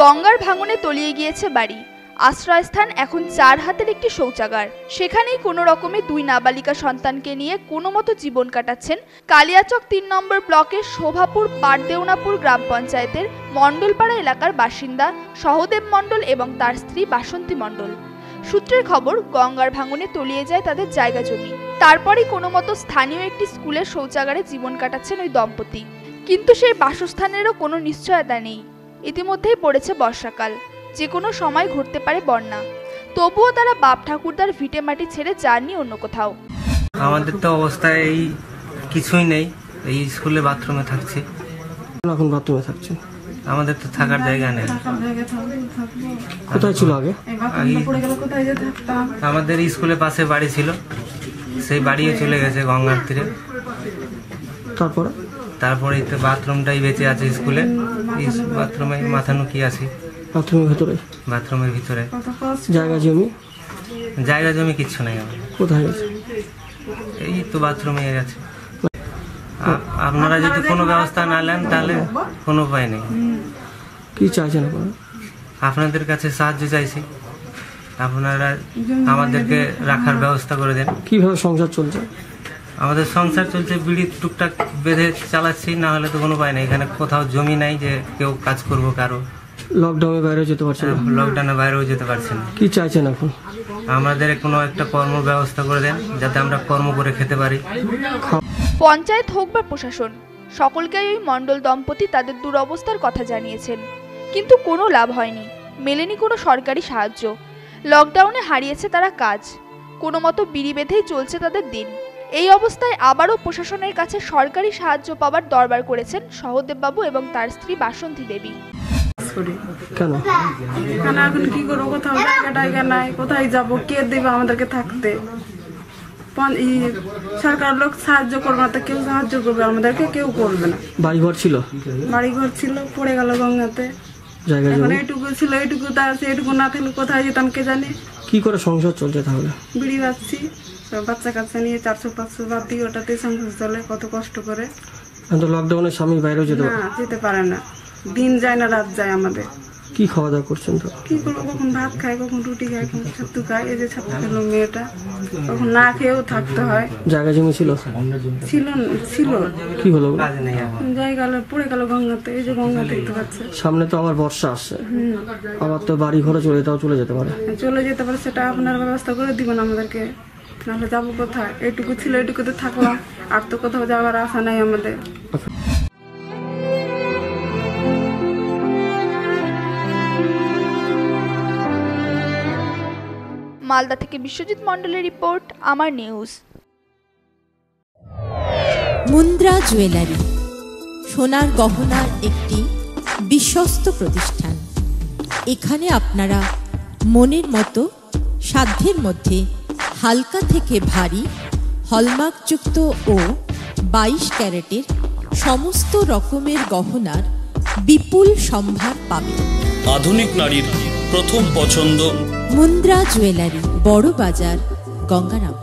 গঙ্গার ভাঙনে তলিয়ে গিয়েছে বাড়ি। আশ্রয়স্থান এখন চার হাতের একটি শৌচাগার। সেখানেই কোনো রকমে দুই নাবালিকা সন্তানকে নিয়ে কোনো মতো জীবন কাটাচ্ছেন কালিয়াচক তিন নম্বর ব্লকের শোভাপুর পারদেওনাপুর গ্রাম পঞ্চায়েতের মণ্ডলপাড়া এলাকার বাসিন্দা সহদেব মণ্ডল এবং তার স্ত্রী বাসন্তী মণ্ডল। সূত্রের খবর, গঙ্গার ভাঙনে তলিয়ে যায় তাদের জায়গা জমি। তারপরেই কোনো মতো স্থানীয় একটি স্কুলের শৌচাগারে জীবন কাটাচ্ছেন ওই দম্পতি। কিন্তু সেই বাসস্থানেরও কোনো নিশ্চয়তা নেই। ইতিমধ্যেই পড়েছে বর্ষাকাল। যে কোনো সময় ঘটতে পারে বন্যা। তবুও তারা বাপ ঠাকুরদার ভিটে মাটি ছেড়ে যাননি অন্য কোথাও। আমাদের তো অবস্থায় এই কিছুই নেই। এই স্কুলে বাথরুমে থাকছে। এখন বাথরুমে থাকছেন আমাদের তো থাকার জায়গা নেই। কোথায় ছিল আগে? আগে আমাদের স্কুলের পাশে বাড়ি ছিল। সেই বাড়িও চলে গেছে গঙ্গার তীরে। তারপরে? তারপরে এই তো বাথরুমটাই বেঁচে আছে স্কুলে। এই বাথরুমে মাথানুকি আছি। বাথরুমের ভেতরে? বাথরুমের ভিতরে। জায়গা জমি? জায়গা জমি কিচ্ছু নেই আমাদের কোথায় আছে? এই তো বাথরুমে আছে। আপ- আপনারা যদি কোনো ব্যবস্থা না নেন তাহলে কোনো উপায় নেই। কি চাইছেন আপনারা? আপনাদের কাছে সাহায্য চাইছি। আপনারা আমাদেরকে রাখার ব্যবস্থা করে দেন। কীভাবে সংসার চলছে? আমাদের সংসার চলছে বিড়ি টুকটাক বেঁধে চালাচ্ছি না হলে তো কোনো উপায় নেই। এখানে কোথাও জমি নাই যে কেউ কাজ করব কারও। লকডাউনে বাইরেও যেতে পারছেন? না লকডাউনে বাইরেও যেতে পারছি না কি চাইছেন এখন? আমাদের কোনো একটা কর্ম ব্যবস্থা করে দেন যাতে আমরা কর্ম করে খেতে পারি। পঞ্চায়েত হোক বা প্রশাসন সকলকেই ওই মণ্ডল দম্পতি তাদের দুরবস্থার কথা জানিয়েছেন। কিন্তু কোনো লাভ হয়নি। মেলেনি কোনো সরকারি সাহায্য। লকডাউনে হারিয়েছে তারা কাজ। কোনো মতো বিড়ি বেঁধেই চলছে তাদের দিন। এই অবস্থায় আবারও প্রশাসনের কাছে সরকারি সাহায্য পাবার দরবার করেছেন সহদেববাবু এবং তার স্ত্রী বাসন্তী দেবী। কেন কেন? এখন কি করব? কোথাও জায়গা টায়গা নাই কোথায় যাব? কে দেবে আমাদেরকে থাকতে? সরকার লোক সাহায্য করবে না তো কেউ সাহায্য করবে আমাদেরকে কেউ করবে না। বাড়ি ঘর ছিল? বাড়ি ঘর ছিল পড়ে গেল গঙ্গাতে। জায়গা এখন এইটুকু ছিল এইটুকু তা আছে এইটুকু না থাকলে কোথায় যেতাম কে জানে। কি করে সংসার চলছে তাহলে? বিড়ি বাচ্ছি সব বাচ্চা কাচ্চা নিয়ে চারশো পাঁচশো বাতি ওটাতে সংসার চলে কত কষ্ট করে। তো লকডাউনে স্বামী বাইরেও যেতে পারে। না যেতে পারে না। দিন যায় না রাত যায় আমাদের। কি খাওয়া দাওয়া করছেন তো? কি করব? কখন ভাত খায় কখন রুটি খায় কখন ছাতু খায় এই যে ছাতু খেলো মেয়েটা। কখন না খেয়েও থাকতে হয়। জায়গা জমি ছিল? ছিল ছিল। কি হলো? যাই গেল পড়ে গেল গঙ্গাতে এই যে গঙ্গা দেখতে পাচ্ছে। সামনে তো আবার বর্ষা আসছে। আবার তো বাড়ি ঘরে চলে যেতেও চলে যেতে পারে। চলে যেতে পারে সেটা আপনার ব্যবস্থা করে দিবেন আমাদেরকে। নাহলে যাব কোথায়? এইটুকু ছিল এইটুকুতে থাকলাম। আর তো কোথাও যাওয়ার আশা নাই আমাদের। মালদা থেকে বিশ্বজিৎ মণ্ডলের রিপোর্ট আমার নিউজ। মুন্দ্রা জুয়েলারি সোনার গহনার একটি বিশ্বস্ত প্রতিষ্ঠান। এখানে আপনারা মনের মতো সাধ্যের মধ্যে হালকা থেকে ভারী হলমার্কযুক্ত ও বাইশ ক্যারেটের সমস্ত রকমের গহনার বিপুল সম্ভার পাবেন। আধুনিক নারীর প্রথম পছন্দ। মুন্দ্রা জুয়েলারি বড় বাজার গঙ্গারাম